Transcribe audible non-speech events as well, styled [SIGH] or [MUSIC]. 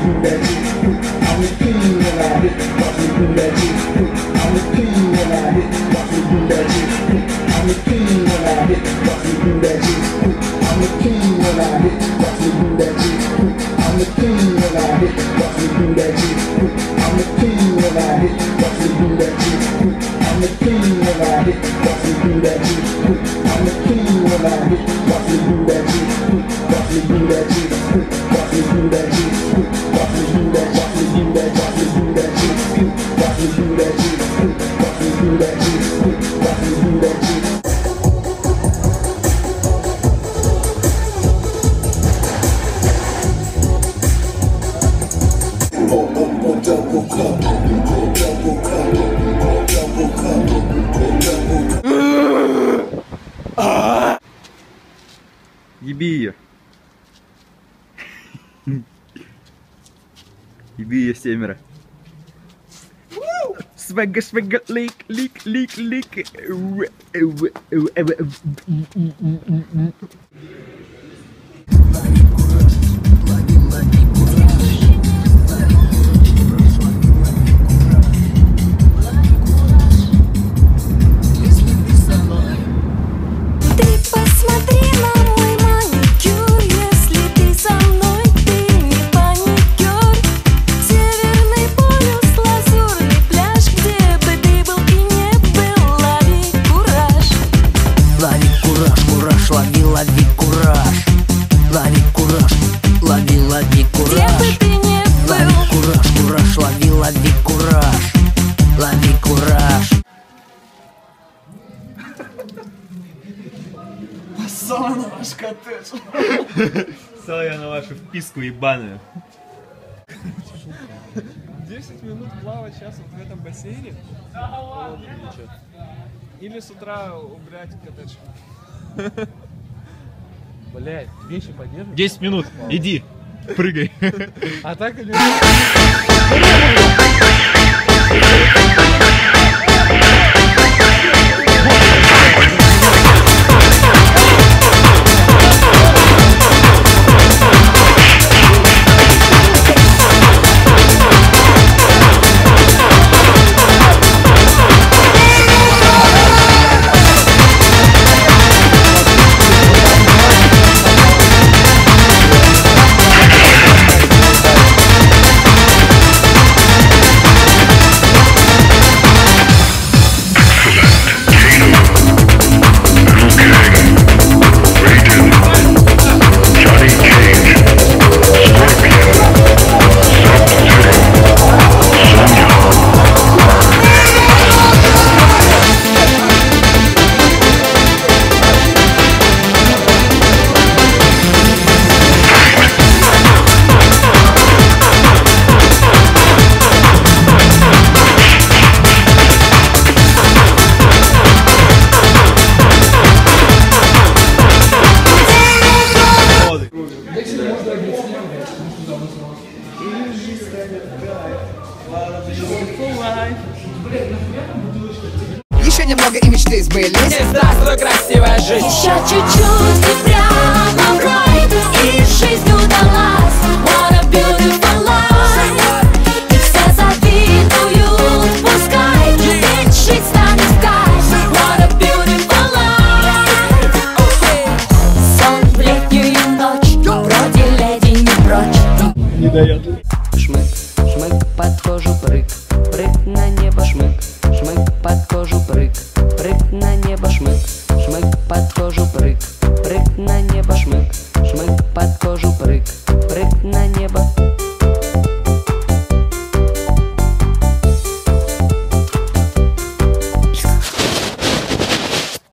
Thank you. Me do that shit. I'm the king when I hit. Watch me do that shit. Watch me do that shit. Watch me do that shit. Watch me do that. Watch Mm. Ibigay si Emira. Swagga, swagga, leak, leak, leak, leak. Лови, лови кураж Лови кураж, лови, лови Где кураж бы ты не Лови был, кураж, кураж, лови, лови кураж Лови кураж Сал я на вашу вписку ебаную. 10 минут плавать сейчас вот в этом бассейне. Холодно течет. Или с утра убрать коттедж. [LAUGHS] Блять, вещи подержишь? 10 минут, иди, прыгай. А так или [LAUGHS] Еще немного и мечты сбылись Здравствуй, красивая жизнь! еще чуть-чуть и прямо в рай, и жизнь удалась. What a beautiful life. И все завидуют, пускай, ведь жить станет в кайф. What a beautiful life. Сон в летнюю ночь, вроде леди не прочь. Не дает. на небо шмык.